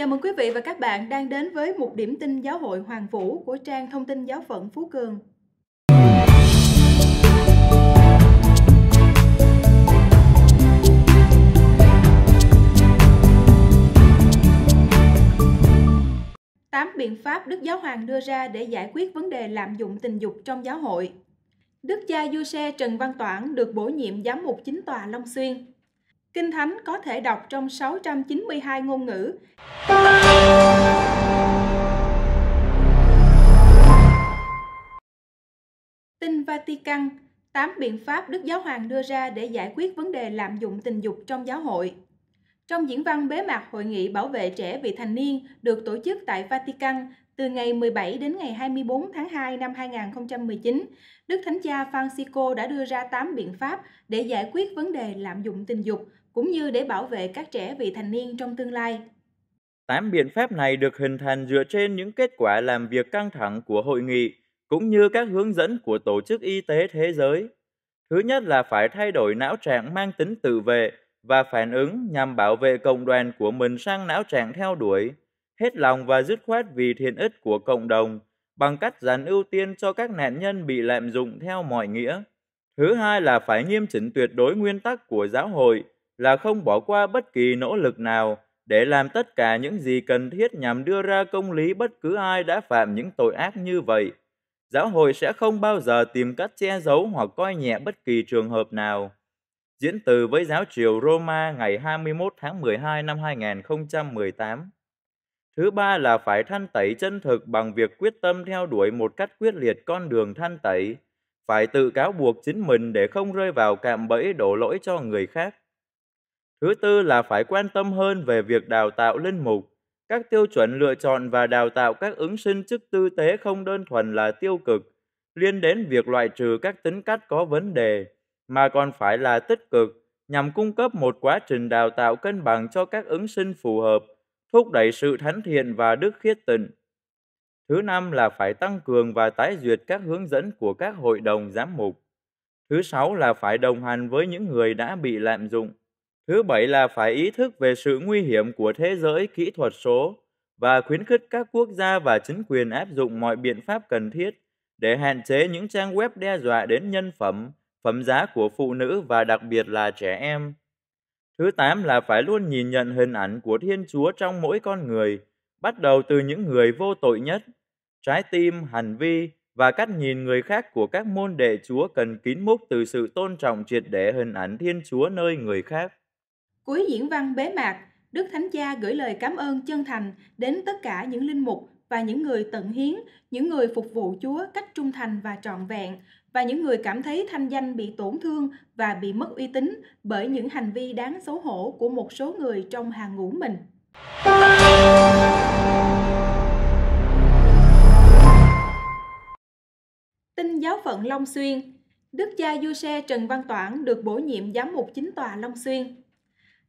Chào mừng quý vị và các bạn đang đến với một điểm tin giáo hội Hoàng Vũ của trang thông tin giáo phận Phú Cường. Tám biện pháp Đức Giáo Hoàng đưa ra để giải quyết vấn đề lạm dụng tình dục trong giáo hội. Đức cha Du Xe Trần Văn Toản được bổ nhiệm giám mục chính tòa Long Xuyên. Kinh Thánh có thể đọc trong 692 ngôn ngữ. Tin Vatican, 8 biện pháp Đức Giáo Hoàng đưa ra để giải quyết vấn đề lạm dụng tình dục trong giáo hội. Trong diễn văn bế mạc Hội nghị bảo vệ trẻ vị thành niên được tổ chức tại Vatican từ ngày 17 đến ngày 24 tháng 2 năm 2019, Đức Thánh Cha Francisco đã đưa ra 8 biện pháp để giải quyết vấn đề lạm dụng tình dục cũng như để bảo vệ các trẻ vị thành niên trong tương lai. Tám biện pháp này được hình thành dựa trên những kết quả làm việc căng thẳng của hội nghị cũng như các hướng dẫn của Tổ chức Y tế Thế giới. Thứ nhất là phải thay đổi não trạng mang tính tự vệ và phản ứng nhằm bảo vệ cộng đoàn của mình sang não trạng theo đuổi, hết lòng và dứt khoát vì thiện ích của cộng đồng bằng cách dành ưu tiên cho các nạn nhân bị lạm dụng theo mọi nghĩa. Thứ hai là phải nghiêm chỉnh tuyệt đối nguyên tắc của giáo hội là không bỏ qua bất kỳ nỗ lực nào để làm tất cả những gì cần thiết nhằm đưa ra công lý bất cứ ai đã phạm những tội ác như vậy. Giáo hội sẽ không bao giờ tìm cách che giấu hoặc coi nhẹ bất kỳ trường hợp nào. Diễn từ với giáo triều Roma ngày 21 tháng 12 năm 2018. Thứ ba là phải thanh tẩy chân thực bằng việc quyết tâm theo đuổi một cách quyết liệt con đường thanh tẩy, phải tự cáo buộc chính mình để không rơi vào cạm bẫy đổ lỗi cho người khác. Thứ tư là phải quan tâm hơn về việc đào tạo linh mục. Các tiêu chuẩn lựa chọn và đào tạo các ứng sinh chức tư tế không đơn thuần là tiêu cực, liên đến việc loại trừ các tính cách có vấn đề, mà còn phải là tích cực nhằm cung cấp một quá trình đào tạo cân bằng cho các ứng sinh phù hợp, thúc đẩy sự thánh thiện và đức khiết tịnh. Thứ năm là phải tăng cường và tái duyệt các hướng dẫn của các hội đồng giám mục. Thứ sáu là phải đồng hành với những người đã bị lạm dụng. Thứ bảy là phải ý thức về sự nguy hiểm của thế giới kỹ thuật số và khuyến khích các quốc gia và chính quyền áp dụng mọi biện pháp cần thiết để hạn chế những trang web đe dọa đến nhân phẩm, phẩm giá của phụ nữ và đặc biệt là trẻ em. Thứ tám là phải luôn nhìn nhận hình ảnh của Thiên Chúa trong mỗi con người, bắt đầu từ những người vô tội nhất. Trái tim, hành vi và cách nhìn người khác của các môn đệ Chúa cần kín múc từ sự tôn trọng triệt để hình ảnh Thiên Chúa nơi người khác. Cuối diễn văn bế mạc, Đức Thánh Cha gửi lời cảm ơn chân thành đến tất cả những linh mục và những người tận hiến, những người phục vụ Chúa cách trung thành và trọn vẹn, và những người cảm thấy thanh danh bị tổn thương và bị mất uy tín bởi những hành vi đáng xấu hổ của một số người trong hàng ngũ mình. Tin giáo phận Long Xuyên Đức cha Du Xe Trần Văn Toản được bổ nhiệm giám mục chính tòa Long Xuyên.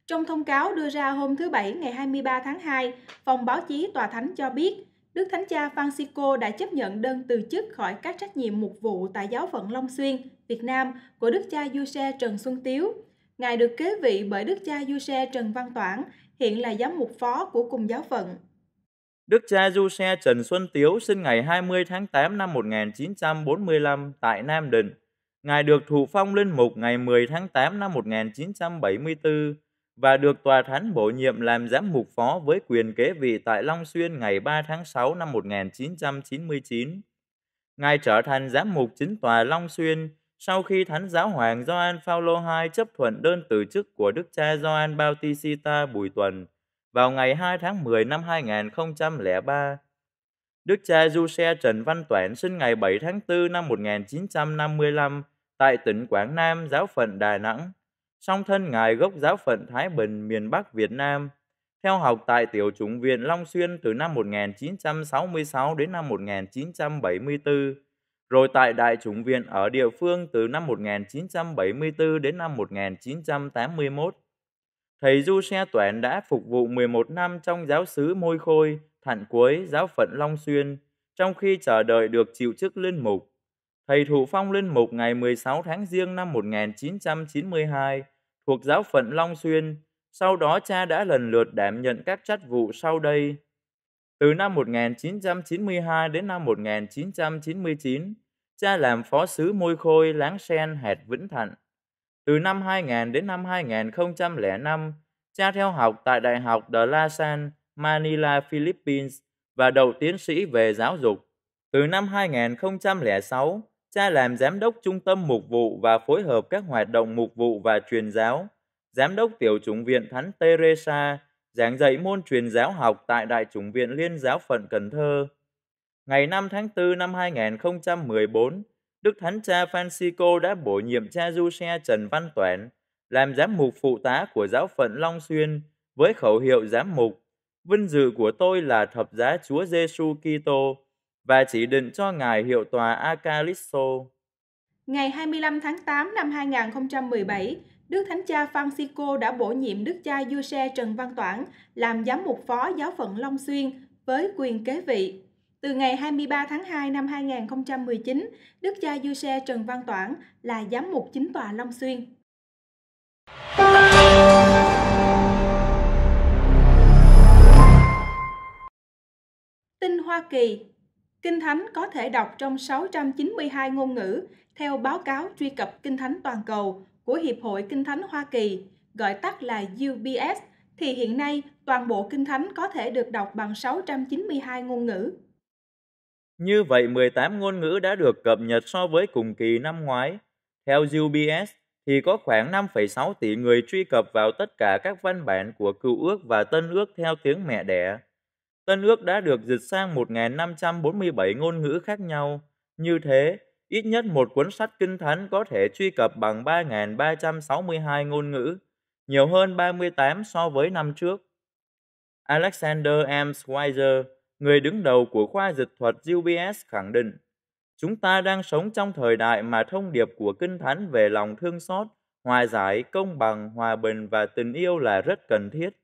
Trong thông cáo đưa ra hôm thứ Bảy ngày 23 tháng 2, phòng báo chí Tòa Thánh cho biết Đức Thánh Cha Francisco đã chấp nhận đơn từ chức khỏi các trách nhiệm mục vụ tại giáo phận Long Xuyên, Việt Nam của Đức cha Du Xe Trần Xuân Tiếu. Ngài được kế vị bởi Đức cha Du Xe Trần Văn Toản, hiện là giám mục phó của cùng giáo phận. Đức cha Du Xe Trần Xuân Tiếu sinh ngày 20 tháng 8 năm 1945 tại Nam Định. Ngài được thụ phong linh mục ngày 10 tháng 8 năm 1974 và được tòa thánh bổ nhiệm làm giám mục phó với quyền kế vị tại Long Xuyên ngày 3 tháng 6 năm 1999. Ngài trở thành giám mục chính tòa Long Xuyên sau khi Thánh giáo hoàng Gioan Phaolô II chấp thuận đơn từ chức của Đức cha Gioan Bautista Bùi Tuần vào ngày 2 tháng 10 năm 2003. Đức cha Du Xe Trần Văn Toản sinh ngày 7 tháng 4 năm 1955 tại tỉnh Quảng Nam, giáo phận Đà Nẵng song thân ngài gốc giáo phận Thái Bình miền Bắc Việt Nam, theo học tại Tiểu chủng viện Long Xuyên từ năm 1966 đến năm 1974, rồi tại Đại chủng viện ở địa phương từ năm 1974 đến năm 1981. Thầy Du Xe Toản đã phục vụ 11 năm trong giáo xứ Môi Khôi, Thạnh cuối giáo phận Long Xuyên, trong khi chờ đợi được chịu chức linh mục. Thầy thụ phong linh mục ngày 16 tháng Giêng năm 1992 thuộc giáo phận Long Xuyên sau đó cha đã lần lượt đảm nhận các chức vụ sau đây. Từ năm 1992 đến năm 1999, cha làm phó sứ Môi Khôi, Láng Sen, hạt Vĩnh Thạnh. Từ năm 2000 đến năm 2005, cha theo học tại Đại học De La Salle, Manila, Philippines và đậu tiến sĩ về giáo dục. Từ năm 2006, cha làm giám đốc trung tâm mục vụ và phối hợp các hoạt động mục vụ và truyền giáo, giám đốc tiểu chủng viện Thánh Teresa, giảng dạy môn truyền giáo học tại Đại chủng viện Liên giáo phận Cần Thơ. Ngày 5 tháng 4 năm 2014, Đức Thánh Cha Francisco đã bổ nhiệm cha du xe Trần Văn Toản làm giám mục phụ tá của giáo phận Long Xuyên với khẩu hiệu giám mục. Vinh dự của tôi là thập giá Chúa Giêsu Kitô và chỉ định cho Ngài hiệu tòa Acalisso. Ngày 25 tháng 8 năm 2017, Đức Thánh Cha Francisco đã bổ nhiệm Đức cha Giuse Trần Văn Toản làm giám mục phó giáo phận Long Xuyên với quyền kế vị. Từ ngày 23 tháng 2 năm 2019, Đức cha Giuse Trần Văn Toản là giám mục chính tòa Long Xuyên. Tin Hoa Kỳ Kinh Thánh có thể đọc trong 692 ngôn ngữ theo báo cáo truy cập Kinh Thánh toàn cầu của Hiệp hội Kinh Thánh Hoa Kỳ, gọi tắt là UBS, thì hiện nay toàn bộ Kinh Thánh có thể được đọc bằng 692 ngôn ngữ. Như vậy 18 ngôn ngữ đã được cập nhật so với cùng kỳ năm ngoái. Theo UBS, thì có khoảng 5,6 tỷ người truy cập vào tất cả các văn bản của cựu ước và tân ước theo tiếng mẹ đẻ. Tân ước đã được dịch sang 1.547 ngôn ngữ khác nhau. Như thế, ít nhất một cuốn sách kinh thánh có thể truy cập bằng 3.362 ngôn ngữ, nhiều hơn 38 so với năm trước. Alexander M. Schweizer, người đứng đầu của khoa dịch thuật UBS khẳng định, chúng ta đang sống trong thời đại mà thông điệp của kinh thánh về lòng thương xót, hòa giải, công bằng, hòa bình và tình yêu là rất cần thiết.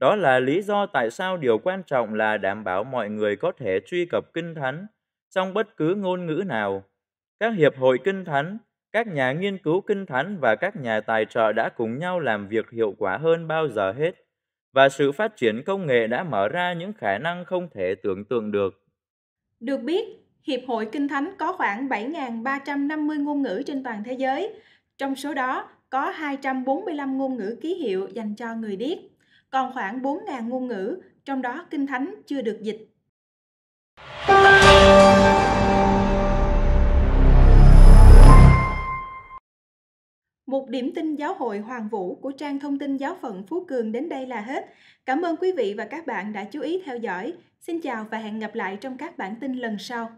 Đó là lý do tại sao điều quan trọng là đảm bảo mọi người có thể truy cập kinh thánh trong bất cứ ngôn ngữ nào. Các hiệp hội kinh thánh, các nhà nghiên cứu kinh thánh và các nhà tài trợ đã cùng nhau làm việc hiệu quả hơn bao giờ hết, và sự phát triển công nghệ đã mở ra những khả năng không thể tưởng tượng được. Được biết, Hiệp hội Kinh Thánh có khoảng 7.350 ngôn ngữ trên toàn thế giới, trong số đó có 245 ngôn ngữ ký hiệu dành cho người điếc còn khoảng 4.000 ngôn ngữ, trong đó Kinh Thánh chưa được dịch. Một điểm tin giáo hội Hoàng Vũ của trang thông tin giáo phận Phú Cường đến đây là hết. Cảm ơn quý vị và các bạn đã chú ý theo dõi. Xin chào và hẹn gặp lại trong các bản tin lần sau.